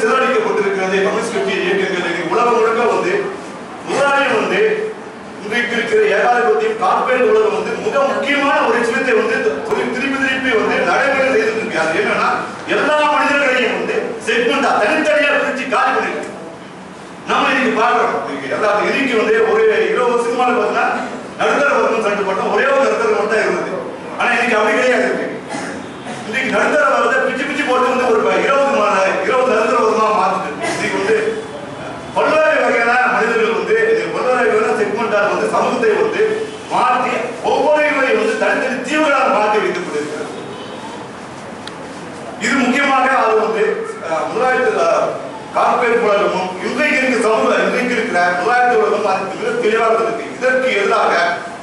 சிதறடிக்கப்பட்டிருக்கிறது. Communist கட்சி இயக்கங்கள் உலகம் முழுக்க வந்து முதலாளியம் வந்து இன்றைக்கு இருக்கிற ஏகாதிபத்தியம் கார்பரேட் உலகம் வந்து மிக முக்கியமான ஒரு விஷயத்தை வந்து திருப்பி திருப்பி வந்து நடைமுறை செய்து இருக்கிறார் என்னன்னா எல்லா மனிதர்களையும் வந்து செக்மெண்டா தனித்தனியா பிரிச்சு காலி பண்ணிருக்கு. நம்ம இன்னைக்கு பாக்குறோம் இன்னைக்கு அதாவது இன்னைக்கு வந்து ஒரு இருபது வருஷமான பார்த்தீங்கன்னா நடுத்தர வர்க்கம் சட்டுப்பட்டோம் ஒரே ஒரு நடுத்தர மட்டும் தான் இருந்தது. ஆனா இன்னைக்கு அப்படி கிடையாது. இருக்கு இன்னைக்கு நடுத்தர வர்க்கத்தை பிச்சு பிச்சு போட்டு வந்து ஒரு இருபது மா- இருபது நடுத்தர வர்க்கமா மாத்துது இன்னைக்கு வந்து பல்வேறு வகையான மனிதர்கள் வந்து இந்த பல்வேறு வகையான செக்மெண்டால் வந்து சமூகத்தை வந்து மாற்றி ஒவ்வொருவரையும் வந்து தனித்தனி தீவுகளாக மாற்றி வைக்கப்பட்டிருக்கிறது இது முக்கியமாக அது வந்து அஹ், முதலாளித்து அஹ், கார்ப்பரேட் உலகமும் இன்றைக்கு இருக்க சமூக இன்றைக்கு இருக்கிற விவாதத்தை உலகம் அதுக்கு மிக தெளிவாக இருக்கு. இதற்கு எதிராக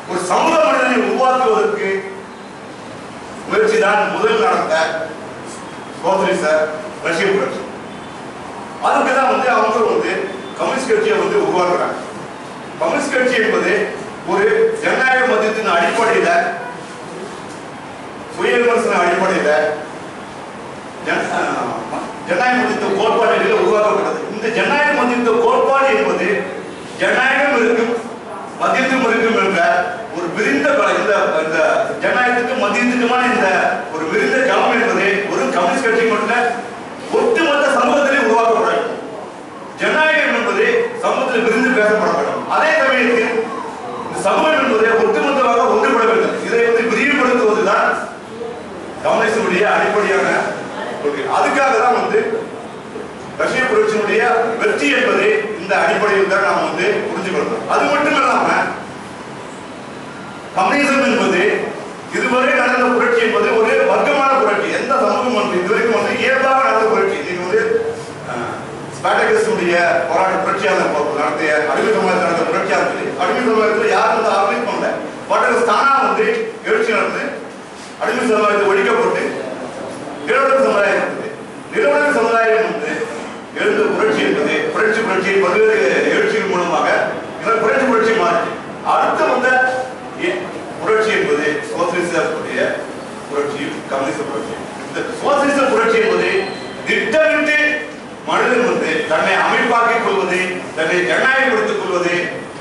ஒரு சமூக மனிதனை உருவாக்குவதற்கு முயற்சி தான் முதல் நடந்த சோதரிச ரஷ்ய புரட்சி. அதுக்கு தான் வந்து அவங்க வந்து கம்யூனிஸ்ட் கட்சியை வந்து உருவாக்குறாங்க. கம்யூனிஸ்ட் கட்சி என்பது ஒரு ஜனநாயக மதத்தின் அடிப்படையில சுய விமர்சன அடிப்படையில ஜன- ஜனநாயக மதித்த கோட்பாடுகளில் உருவாக்கப்பட்ட இந்த ஜனநாயக மதித்த கோட்பாடு என்பது ஜனநாயகம் இருக்கும் மதியத்தும் இருக்கும் என்ற ஒரு விரிந்த இந்த இந்த ஜனநாயகத்துக்கும் மதியத்துக்குமான இந்த ஒரு விரிந்த களம் என்பது ஒரு கம்யூனிஸ்ட் கட்சி மட்டும் ஒட்டுமொத்த சமூகத்திலே உருவாக்கப்பட வேண்டும் ஜனநாயகம் என்பது சமூகத்தில் விரிந்து பேசப்பட வேண்டும் அதே சமயத்தில் இந்த சமூகம் என்பது ஒட்டுமொத்தமாக ஒன்றுபட வேண்டும் இதை வந்து விரிவுபடுத்துவதுதான் கம்யூனிஸ்டுடைய அடிப்படையான கொள்கை. அதுக்காக தான் வந்து ரஷ்ய புரட்சியினுடைய வெற்றி என்பதை இந்த அடிப்படையில் தான் நாம் வந்து புரிஞ்சுக்கொள்ளணும் அது மட்டும் இல்லாம கம்யூனிசம் என்பது இதுவரை நடந்த புரட்சி என்பது ஒரு வர்க்கமான புரட்சி. எந்த சமூகம் வந்து இதுவரைக்கும் வந்து இயல்பாக நடந்த புரட்சி. இன்னைக்கு வந்து ஸ்பாட்டகஸுடைய போராட்ட புரட்சியாளர் நடத்திய அடிமை சமுதாயத்தில் நடந்த புரட்சியாக இருக்குது அடிமை சமுதாயத்தில் யாரும் வந்து ஆர்கனைஸ் பண்ணல ஸ்பாட்டகஸ் தானா வந்து எழுச்சி நடந்து அடிமை சமுதாயத்தை ஒழிக்கப்பட்டு எழுந்த புரட்சி என்பது புரட்சி புரட்சி பல்வேறு எழுச்சியின் மூலமாக இந்த புரட்சி புரட்சி மாறிச்சு. அடுத்து வந்த புரட்சி என்பது சோசியலிசத்துடைய புரட்சியும் கம்யூனிச புரட்சி. இந்த சோசியலிச புரட்சி என்பது திட்டமிட்டு மனிதன் வந்து தன்னை அமைப்பாக்கிக் கொள்வது தன்னை ஜனநாயகப்படுத்திக் கொள்வது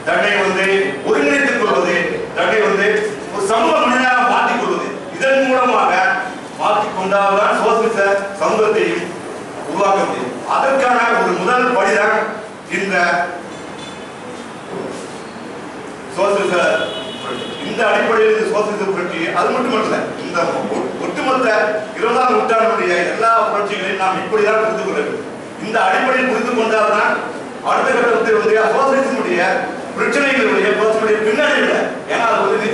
தன்னை வந்து ஒருங்கிணைத்துக் கொள்வது தன்னை வந்து ஒரு சமூக மனிதனாக மாற்றிக் கொள்வது. இதன் மூலமாக மாற்றிக் கொண்டால்தான் சோசியலிச சமூகத்தையும் உருவாக்க முடியும் அதற்கான ஒரு முதல் படிதான் இந்த சோசியலிச இந்த அடிப்படையில் இந்த சோசியலிச புரட்சி அது மட்டுமல்ல இந்த ஒ- ஒட்டுமொத்த இருபதாம் நூற்றாண்டுடைய எல்லா புரட்சிகளையும் நாம் இப்படிதான் புரிந்து கொள்ள வேண்டும். இந்த அடிப்படையில் புரிந்து கொண்டால்தான் அடுத்த கட்டத்தினுடைய வந்து சோசியலிசமுடைய பிரச்சனைகளுடைய பிரச்சனையுடைய பின்னடைவில் ஏன்னா அது வந்து